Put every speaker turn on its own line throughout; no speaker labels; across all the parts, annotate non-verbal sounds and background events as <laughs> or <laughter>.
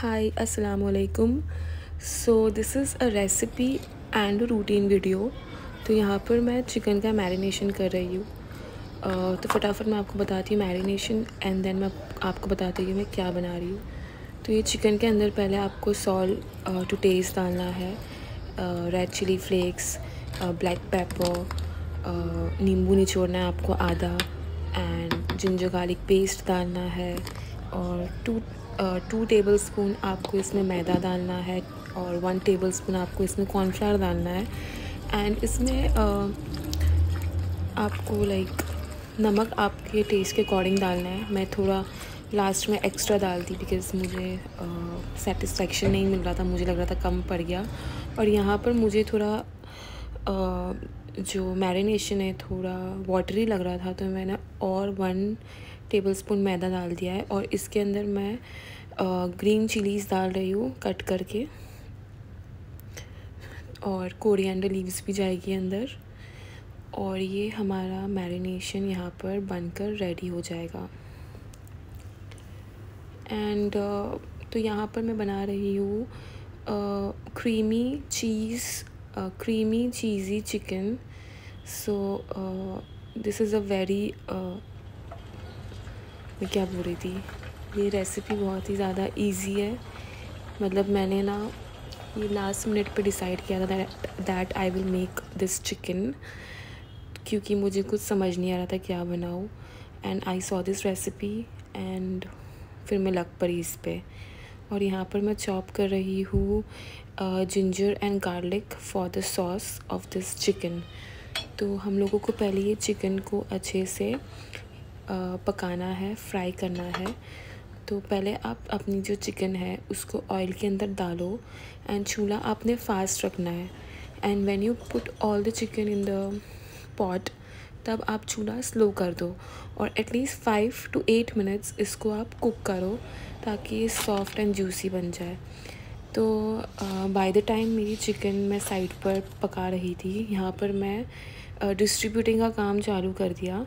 Hi. So this is a recipe and a routine video. तो यहाँ पर मैं चिकन का मैरिनेशन कर रही हूँ। uh, तो फटाफट मैं आपको बताती हूँ मैरिनेशन एंड देन मैं आपको बताती हूँ मैं क्या बना रही हूँ। तो ये चिकन के अंदर पहले आपको सॉल्ट टू टेस्ट डालना है। Red chilli flakes black pepper नींबू निचोड़ना है आपको आधा। एंड जिंजर गार्लिक पेस्ट डालना है। और टू टू टेबल स्पून आपको इसमें मैदा डालना है और वन टेबल स्पून आपको इसमें कॉर्नफ्लावर डालना है। एंड इसमें आपको लाइक नमक आपके टेस्ट के अकॉर्डिंग डालना है। मैं थोड़ा लास्ट में एक्स्ट्रा डाल दी बिकॉज़ मुझे सेटिस्फेक्शन uh, नहीं मिल रहा था मुझे लग रहा था कम पड़ गया। और यहाँ पर मुझे थोड़ा uh, जो मैरिनेशन है थोड़ा वाटरी लग रहा था तो मैंने और वन टेबल स्पून मैदा डाल दिया है। और इसके अंदर मैं ग्रीन चिलीज़ डाल रही हूँ कट करके। और कोरिएंडर लीव्स भी जाएगी अंदर। और ये हमारा मैरिनेशन यहाँ पर बनकर रेडी हो जाएगा। एंड uh, तो यहाँ पर मैं बना रही हूँ creamy cheese creamy cheesy chicken so this is a very मैं क्या बोल रही थी? ये रेसिपी बहुत ही ज़्यादा इजी है। मतलब मैंने ना ये लास्ट मिनट पे डिसाइड किया था that I will make this chicken क्योंकि मुझे कुछ समझ नहीं आ रहा था क्या बनाऊँ। And I saw this recipe and फिर मैं लग पड़ी इस पर और यहाँ पर मैं चॉप कर रही हूँ ginger and garlic for the sauce of this chicken तो हम लोगों को पहले ये चिकन को अच्छे से पकाना है फ्राई करना है। तो पहले आप अपनी जो चिकन है, उसको ऑयल के अंदर डालो एंड चूल्हा आपने फास्ट रखना है। And when you put all the chicken in the pot तब आप चूल्हा स्लो कर दो और at least five to eight minutes इसको आप कुक करो ताकि ये सॉफ्ट एंड जूसी बन जाए। तो बाय द टाइम मेरी चिकन मैं साइड पर पका रही थी, यहाँ पर मैं डिस्ट्रीब्यूटिंग का काम चालू कर दिया।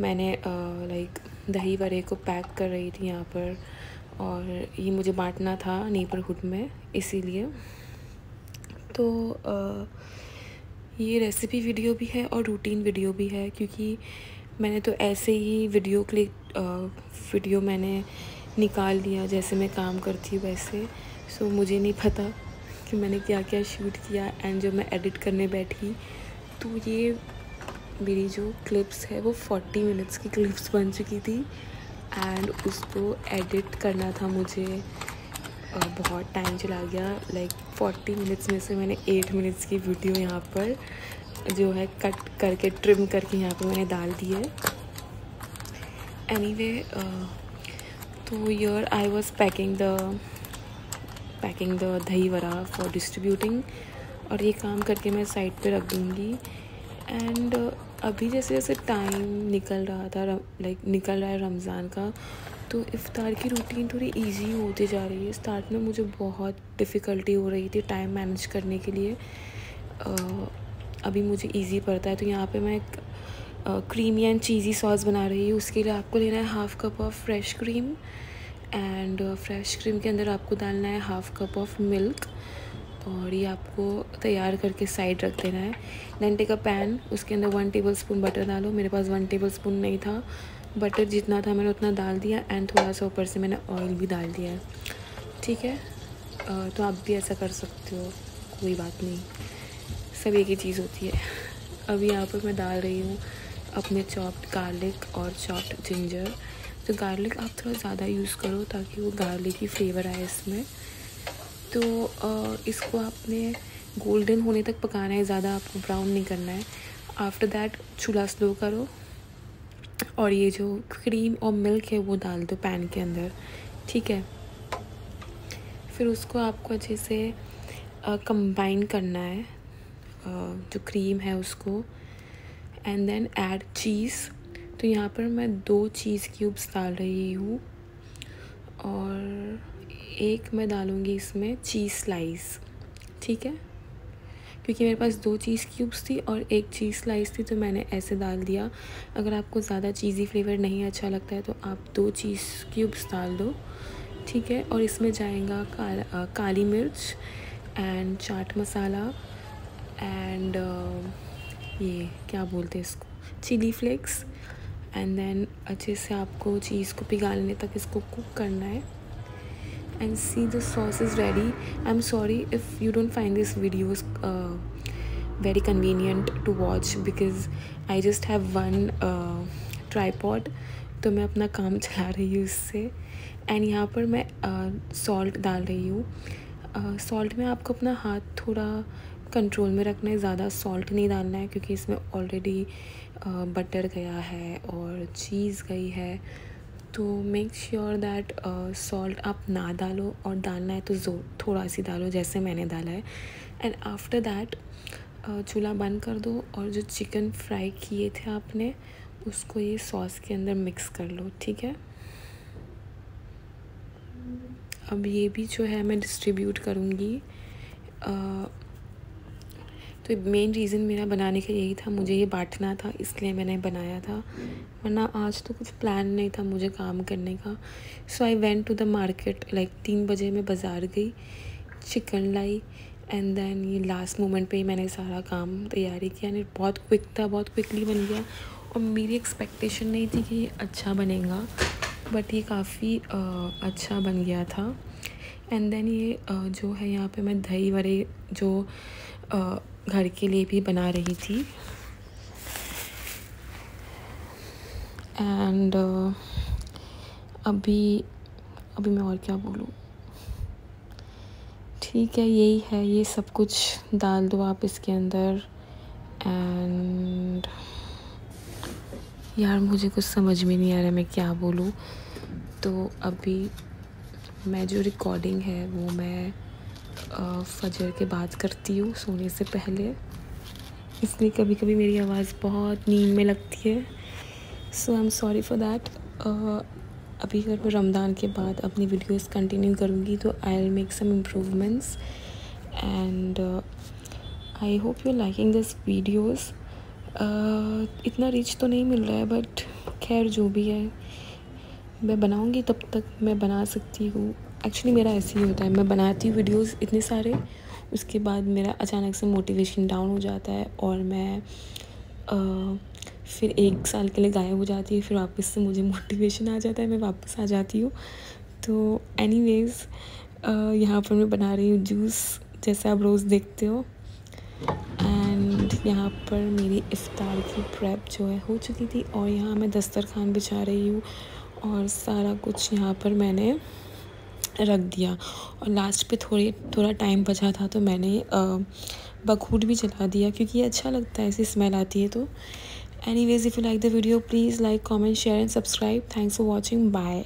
मैंने लाइक दही वड़े को पैक कर रही थी यहाँ पर और ये मुझे बांटना था नेबरहुड में, इसीलिए। तो ये रेसिपी वीडियो भी है और रूटीन वीडियो भी है क्योंकि मैंने तो ऐसे ही वीडियो क्लिक वीडियो मैंने निकाल लिया जैसे मैं काम करती हूँ वैसे। सो मुझे नहीं पता कि मैंने क्या क्या शूट किया एंड जब मैं एडिट करने बैठी तो ये मेरी जो क्लिप्स है, वो फोर्टी मिनट्स की क्लिप्स बन चुकी थी एंड उसको एडिट करना था मुझे। बहुत टाइम चला गया। लाइक फोर्टी मिनट्स में से मैंने एट मिनट्स की वीडियो यहाँ पर जो है कट करके ट्रिम करके यहाँ पर मैंने डाल दी है। एनी वे तो यर I was packing the packing the dahi vada for distributing और ये काम करके मैं साइड पे रख दूँगी। एंड अभी जैसे जैसे टाइम निकल रहा था लाइक निकल रहा है रमज़ान का तो इफ़ार की रूटीन थोड़ी इजी होती जा रही है। स्टार्ट में मुझे बहुत डिफ़िकल्टी हो रही थी टाइम मैनेज करने के लिए। अभी मुझे इजी पड़ता है। तो यहाँ पे मैं एक क्रीमी एंड चीज़ी सॉस बना रही हूँ। उसके लिए आपको लेना है half cup of fresh cream and fresh cream के अंदर आपको डालना है हाफ़ कप ऑफ़ मिल्क और ये आपको तैयार करके साइड रख देना है। देन अ पैन, उसके अंदर वन टेबल स्पून बटर डालो। मेरे पास वन टेबल स्पून नहीं था। बटर जितना था मैंने उतना डाल दिया एंड थोड़ा सा ऊपर से मैंने ऑयल भी डाल दिया है। ठीक है? तो आप भी ऐसा कर सकते हो। कोई बात नहीं। सब एक ही चीज़ होती है। अभी यहाँ पर मैं डाल रही हूँ अपने चॉप्ड गार्लिक और चॉप्ड जिंजर तो गार्लिक आप थोड़ा ज़्यादा यूज़ करो ताकि वो गार्लिक की फ्लेवर आए इसमें। तो इसको आपने गोल्डन होने तक पकाना है, ज़्यादा आपको ब्राउन नहीं करना है। आफ्टर दैट चूल्हा स्लो करो और ये जो क्रीम और मिल्क है, वो डाल दो पैन के अंदर। ठीक है? फिर उसको आपको अच्छे से कंबाइन करना है जो क्रीम है उसको। एंड देन ऐड चीज़ तो यहाँ पर मैं दो चीज़ क्यूब्स डाल रही हूँ और एक मैं डालूँगी इसमें चीज़ स्लाइस ठीक है? क्योंकि मेरे पास दो चीज़ क्यूब्स थी और एक चीज़ स्लाइस थी तो मैंने ऐसे डाल दिया। अगर आपको ज़्यादा चीज़ी फ्लेवर नहीं अच्छा लगता है तो आप दो चीज़ क्यूब्स डाल दो, ठीक है? और इसमें जाएगा काला काली मिर्च एंड चाट मसाला एंड ये क्या बोलते हैं इसको? चिली फ्लेक्स एंड देन अच्छे से आपको चीज़ को पिघालने तक इसको कुक करना है। And see the sauce is ready I am sorry if you don't find this videos very convenient to watch because I just have one tripod तो मैं अपना काम <laughs> चला रही हूँ इससे एंड यहाँ पर मैं सॉल्ट uh, डाल रही हूँ. सॉल्ट uh, में आपको अपना हाथ थोड़ा कंट्रोल में रखना है. ज़्यादा सॉल्ट नहीं डालना है क्योंकि इसमें ऑलरेडी बटर गया है और चीज़ गई है. तो मेक श्योर दैट सॉल्ट आप ना डालो और डालना है तो जो थोड़ा सी डालो जैसे मैंने डाला है। एंड आफ्टर दैट चूल्हा बंद कर दो और जो चिकन फ्राई किए थे आपने, उसको ये सॉस के अंदर मिक्स कर लो, ठीक है? अब ये भी जो है मैं डिस्ट्रीब्यूट करूँगी। तो मेन रीज़न मेरा बनाने का यही था, मुझे ये बांटना था, इसलिए मैंने बनाया था। वरना आज तो कुछ प्लान नहीं था मुझे काम करने का। So I went to the market like तीन बजे मैं बाज़ार गई चिकन लाई एंड देन ये लास्ट मोमेंट पे ही मैंने सारा काम तैयारी किया। एंड बहुत क्विक था, बहुत क्विकली बन गया। और मेरी एक्सपेक्टेशन नहीं थी कि ये अच्छा बनेगा बट ये काफ़ी अच्छा बन गया था। एंड देन ये जो है यहाँ पे मैं दही वरे जो घर के लिए भी बना रही थी। एंड uh, अभी अभी मैं और क्या बोलूँ? ठीक है यही है ये सब कुछ डाल दो आप इसके अंदर। एंड यार मुझे कुछ समझ में नहीं आ रहा मैं क्या बोलूँ। तो अभी मैं जो रिकॉर्डिंग है वो मैं फजर के बाद करती हूँ, सोने से पहले। इसलिए कभी कभी मेरी आवाज़ बहुत नींद में लगती है। So I am sorry for that अभी अगर मैं रमज़ान के बाद अपनी वीडियोस कंटिन्यू करूँगी तो I will make some improvements and I hope you liking this videos इतना रिच तो नहीं मिल रहा है बट खैर, जो भी है, मैं बनाऊँगी, तब तक मैं बना सकती हूँ। एक्चुअली मेरा ऐसे ही होता है। मैं बनाती हूँ वीडियोस इतने सारे उसके बाद मेरा अचानक से मोटिवेशन डाउन हो जाता है और मैं आ, फिर एक साल के लिए गायब हो जाती है फिर वापस से मुझे मोटिवेशन आ जाता है मैं वापस आ जाती हूँ। तो एनी वेज़ यहाँ पर मैं बना रही हूँ जूस जैसे आप रोज़ देखते हो। एंड यहाँ पर मेरी इफ़ार की प्रेप जो है हो चुकी थी और यहाँ मैं दस्तरखान बिछा रही हूँ और सारा कुछ यहाँ पर मैंने रख दिया। और लास्ट पे थोड़ी, थोड़ा टाइम बचा था तो मैंने बखूट भी चला दिया क्योंकि ये अच्छा लगता है, ऐसी स्मेल आती है तो। Anyways if you like the video please like comment share and subscribe thanks for watching bye